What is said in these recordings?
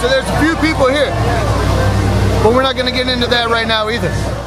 so there's a few people here. But we're not gonna get into that right now either.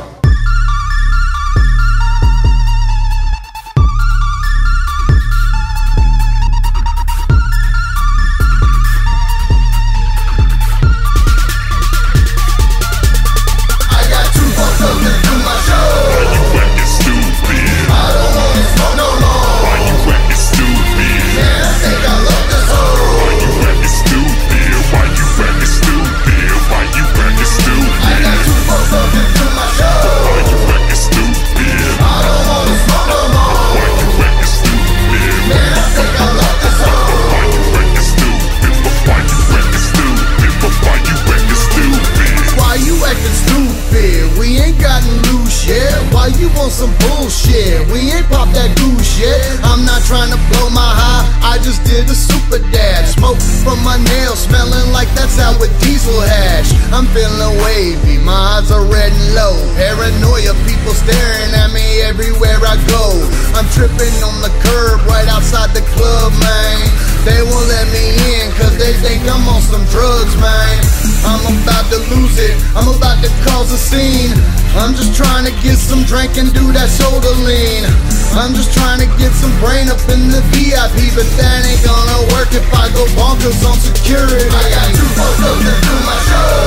Some bullshit? We ain't popped that goose yet. I'm not trying to blow my high. I just did a super dash. Smoke from my nails, smelling like that's how a diesel hash. I'm feeling wavy, my eyes are red and low. Paranoia, people staring at me everywhere I go. I'm tripping on the curb right outside the club, man. They won't let me in cause they think I'm on some drugs, man. I'm about to lose it, I'm about to cause a scene. I'm just trying to get some drink and do that shoulder lean. I'm just trying to get some brain up in the VIP, but that ain't gonna work if I go bonkers on security. I got two folks to do my show.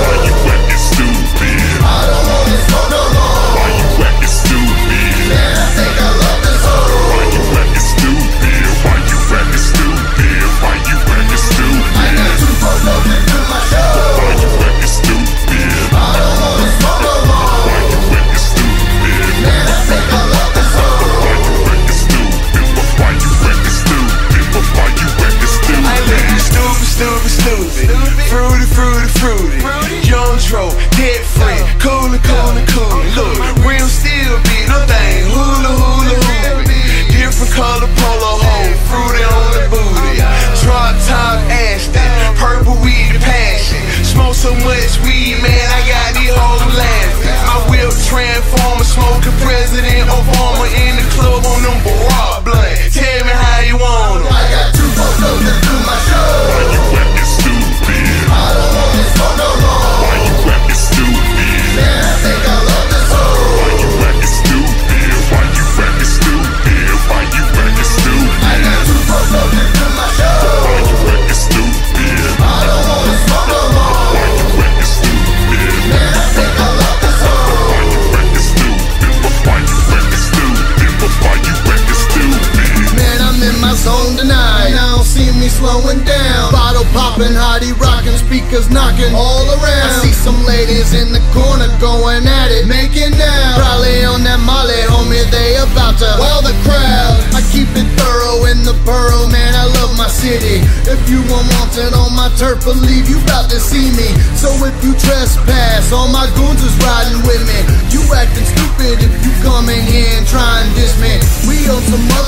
Slowing down. Bottle popping, hottie rocking, speakers knocking all around. I see some ladies in the corner going at it, making out. Probably on that molly, homie, they about to wow the crowd. I keep it thorough in the borough, man. I love my city. If you unwanted on my turf, believe you about to see me. So if you trespass, all my goons is riding with me. You acting stupid if you come in here and try and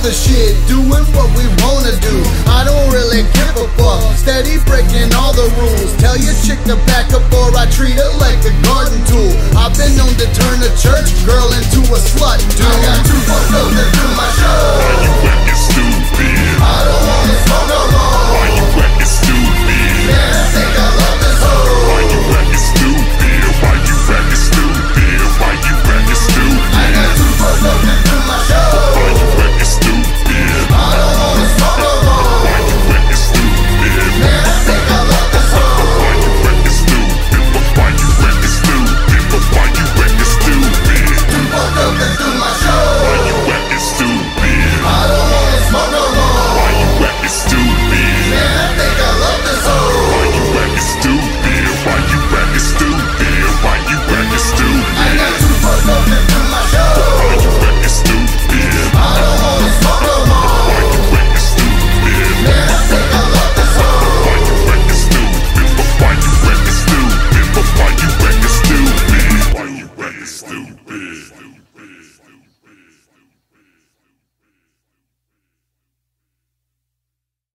other shit, doing what we wanna do. I don't really give a fuck. Steady breaking all the rules. Tell your chick to back up or I treat her like a garden tool. I've been known to turn a church girl into a slut, dude. I got two folks up to do my show. Why you acting stupid?